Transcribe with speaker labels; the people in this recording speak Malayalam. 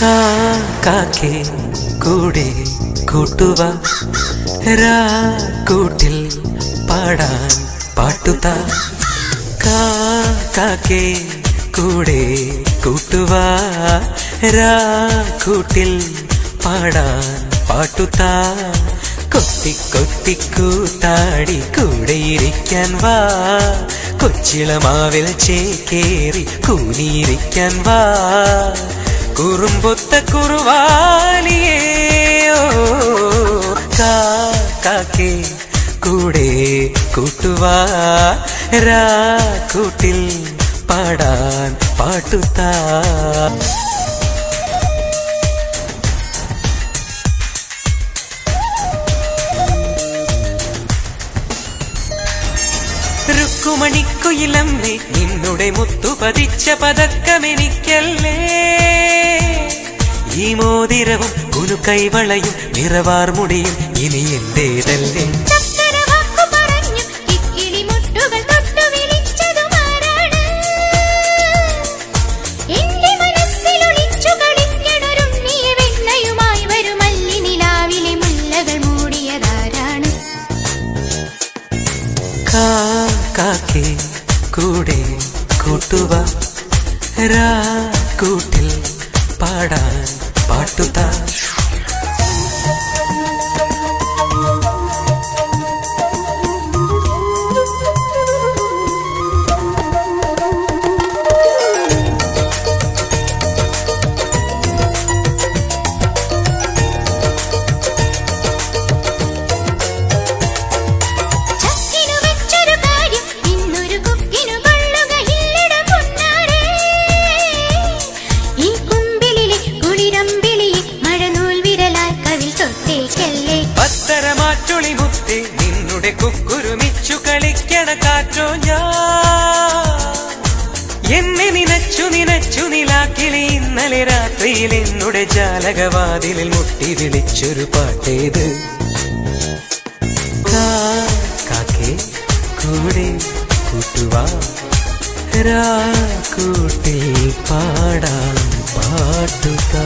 Speaker 1: കാക്കേ കൂടെ കൂട്ടുവ. രാ കൂട്ടിൽ പാടാൻ പാട്ടുത. കാക്കേ കൂടെ കൂട്ടുവ. രാ കൂട്ടിൽ പാടാൻ പാട്ടുത. കൊത്തി കൊത്തി കൂത്താടി കൂടെ ഇരിക്കാൻ വാ. കൊച്ചിളമാവിൽ ചേക്കേറി കൂനിയിരിക്കാൻ വാ. കുറുമ്പൊത്ത കുറുവാലിയേ കൂടെ കൂട്ടുവാ രാ കൂട്ടിൽ പാടാൻ പാട്ടുത്താ രുക്കുമണിക്കുയിലമ്മേ നിന്നുടെ മുത്തു പതിച്ച പതക്കമെനിക്കല്ലേ? ഈ മോതിരവും കുനുക്കൈവളയും നിറവാർ മുടിയും ഇനി എന്റേതല്ലേ? കാക്കേ കൂടെ കൂട്ടുവ. രാ കൂട്ടിൽ പാടാൻ പാട്ടുതാ നിന്നുടെ കുക്കുരുമിച്ചു കളിക്കണ കാറ്റോ ഞാൻ. എന്നെ നിനച്ചു നിനച്ചു നിലാക്കിളി ഇന്നലെ രാത്രിയിൽ എന്നുടെ ജാലകവാതിലിൽ മുട്ടി വിളിച്ചൊരു പാട്ടേത്. കാക്കേ കൂടെ കൂട്ടുവാ. കൂട്ടിൽ പാടാം പാട്ടുകാ.